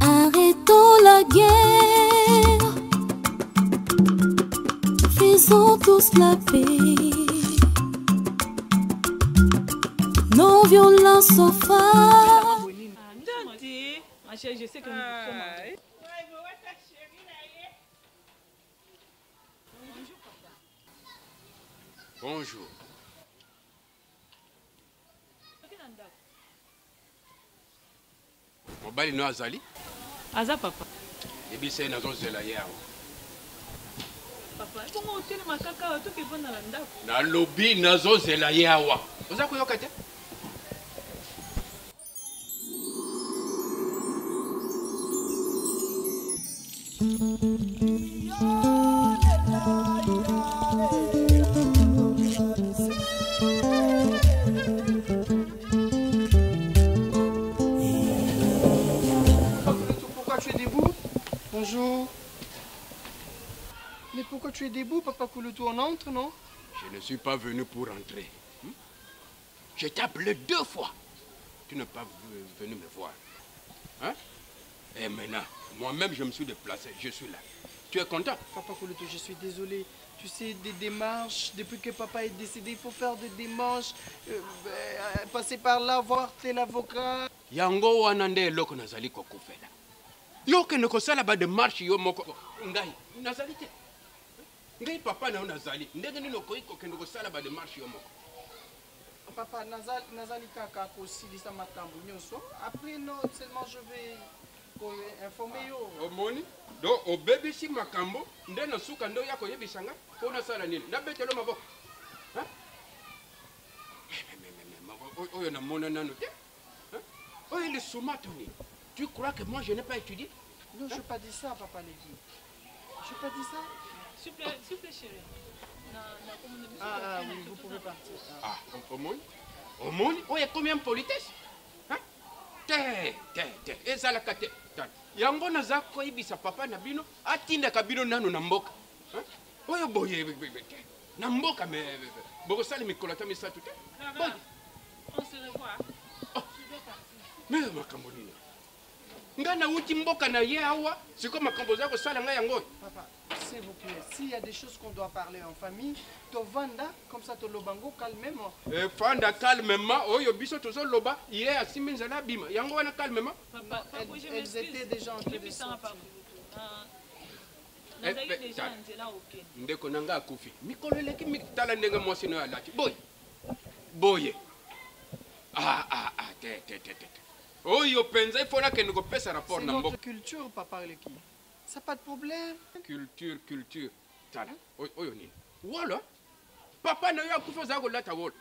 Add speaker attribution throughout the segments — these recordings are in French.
Speaker 1: Arrêtons la guerre. Faisons tous la paix. Nos violences sont femmes.
Speaker 2: Ma chérie, je sais que nous sommes
Speaker 3: bonjour mobali no azali?
Speaker 2: Aza papa.
Speaker 3: Yebisa ye nazozela ye awa. Nalobi nazozela ye awa. Oza koyoka te?
Speaker 4: Pourquoi Bonjour. Mais pourquoi tu es debout, Papa Kouloutou On entre, non?
Speaker 3: Je ne suis pas venu pour entrer. Hmm? Je t'ai appelé deux fois. Tu n'es pas venu me voir. Hein? Et maintenant, moi-même, je me suis déplacé. Je suis là. Tu es content?
Speaker 4: Papa Kouloutou, je suis désolé. Tu sais, des démarches, depuis que papa est décédé, il faut faire des démarches, euh, euh, passer par là, voir tel avocat.
Speaker 3: yango wana nde eloko nazali yo okende kosala bademarshe yo moko. Ngai nazali te. Ngai papa na yo nazali. Ndenge nini okoki kokende kosala bademarshe yo moko?
Speaker 4: Papa, nazali, kaka kosilisa makambo nyonso. Après, non, seulement je vais ko- informer yo.
Speaker 3: omoni do obebisi makambo nde na suka nde oya koyebisa nga mpo nasala nini? Nabetelo maboko? Eh, oyo- namona nano te. Oyo lisuma toni tu crois que moi je n'ai pas étudié
Speaker 4: Non, je n'ai pas dit ça, Papa Leki. Je n'ai pas dit ça.
Speaker 2: S'il vous plaît, s'il vous plaît, chérie. Biso
Speaker 4: Ah, ah,
Speaker 2: tokende,
Speaker 4: oui, vous pouvez partir. Ah.
Speaker 3: Ah, om- omoni omoni oyo ekomi ya politesse Hein? te te te ezalaka te Tala, yango naza koyebisa papa na bino atindaka bino nano na mboka Hein? oyo boye te na mboka me bokosala mikolo ata misato te boye
Speaker 2: On se revoit.
Speaker 3: me makambo nini? Ngai nauti mboka na ye awa siko makambo oza kosala ngai yango
Speaker 4: s'il vous plaît, s'il y a des choses qu'on doit parler en famille, Tovanda, comme ça, calmement.
Speaker 3: efanda calmement oyo biso tozoloba ye asimbi nzela abima yango wana calmement?
Speaker 2: Papa,
Speaker 4: Elles,
Speaker 2: papa, je
Speaker 4: elles
Speaker 2: m'excuse.
Speaker 4: étaient déjà en train de sortir.
Speaker 2: Ah,
Speaker 3: Eh,
Speaker 2: nazali
Speaker 3: eh,
Speaker 2: déjà
Speaker 3: tala.
Speaker 2: na nzela okende
Speaker 3: ndeko na ngai akufi mikolo eleki mi- tala ndenge mwasi alati boye boye Ah, ah, ah, te te te te. Oyo mpenza ifo nakende kopesa rapport
Speaker 4: C'est
Speaker 3: na
Speaker 4: notre
Speaker 3: mboka
Speaker 4: culture, Papa Leki. Ça pas de problème.
Speaker 3: culture culture. Tala. Oyo- nini? Wolo papa na yo akufi ozala kolata wolo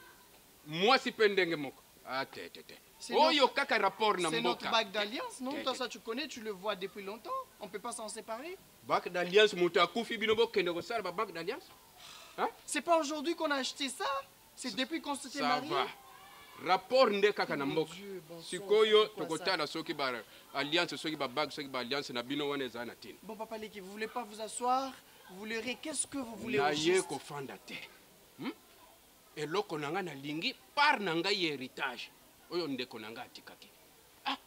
Speaker 3: mwasi mpe ndenge moko. Ah, te te te.
Speaker 4: C'est
Speaker 3: oyo kaka rapport na
Speaker 4: C'est notre
Speaker 3: mboka
Speaker 4: bague d'alliance, non? Toi, ça, tu connais, tu le vois depuis longtemps. On peut pas s'en séparer.
Speaker 3: banque d'alliance moto akufi bino bokende kosala babanque d'alliance?
Speaker 4: C'est pas aujourd'hui qu'on a acheté ça. C'est depuis qu'on s'était
Speaker 3: va rapport nde kaka na mboka. Sikoyo tokotala soki ba alliance soki babanke soki baalliance na bino wana ezala na ntina
Speaker 4: Bon, Papa Leki, vous voulez pas vous asseoir? Vous voulez qu'est-ce que vous voulez
Speaker 3: naye kofanda te. Hmm? eloko na ngai nalingi part na ngai ya héritage. Oyo ndeko na ngai atikaki. Ah!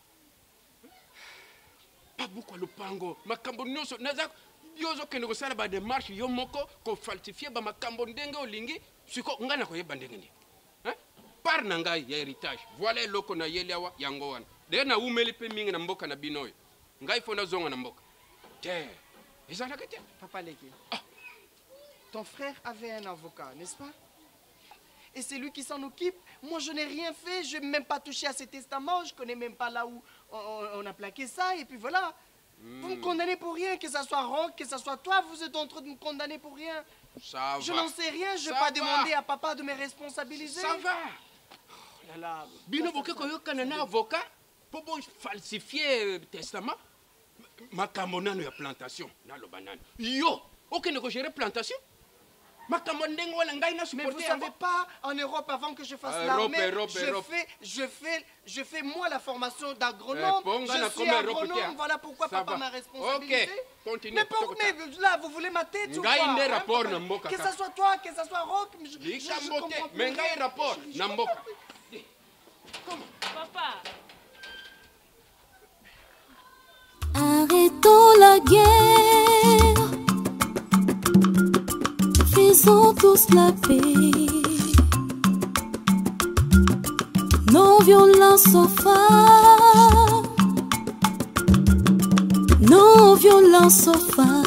Speaker 3: pabuka lupango makambo nyonso naza yo ozokende kosala bademarshe yo moko kofalsifie bamakambo ndenge olingi siko ngai nakoyeba ndenge nini? Part na ngai ya héritage voilà eloko nayeli awa yango wana de naumeli mpe mingi na mboka na bino oyo ngai fo nazonga na mboka te ezalaka te
Speaker 4: Papa Leki, ton frère avait un avocat, n'est-ce pas? Et c'est lui qui s'en occupe. Moi, je n'ai rien fait. Je n'ai même pas touché à ses testaments. Je connais même pas là où on, a plaqué ça. Et puis voilà. Vous me condamnez pour rien, que ce soit Rock, que ce soit toi, vous êtes en train de me condamner pour rien.
Speaker 3: ça
Speaker 4: Je n'en sais rien, je ne vais pas
Speaker 3: va.
Speaker 4: demander à papa de me responsabiliser.
Speaker 3: ça va. Bino boke koyokana na avocat mpo bofalsifie testament. Makambo nano ya plantation naloba nano yo okende kogere plantation? Makambo ndenge wana ngai
Speaker 4: Mais vous savez pas, en Europe, avant que je fasse
Speaker 3: Europe,
Speaker 4: l'armée, je. Fais, je, fais, je fais moi la formation d'agronome.
Speaker 3: Eh,
Speaker 4: je suis agronome, voilà pourquoi
Speaker 3: Ça
Speaker 4: papa m'a responsabilisé.
Speaker 3: Ok, continue,
Speaker 4: Mais, pour, mais là, vous voulez ma tête ou
Speaker 3: Ngai
Speaker 4: quoi
Speaker 3: nde
Speaker 4: hein,
Speaker 3: rapport na mboka
Speaker 4: Que ce soit toi, que ce soit Rock, je, je, je, comprends
Speaker 3: me ngai rapport na mboka
Speaker 1: Arrêtons la guerre, faisons tous la paix. Non-violence aux femmes, non-violence aux femmes.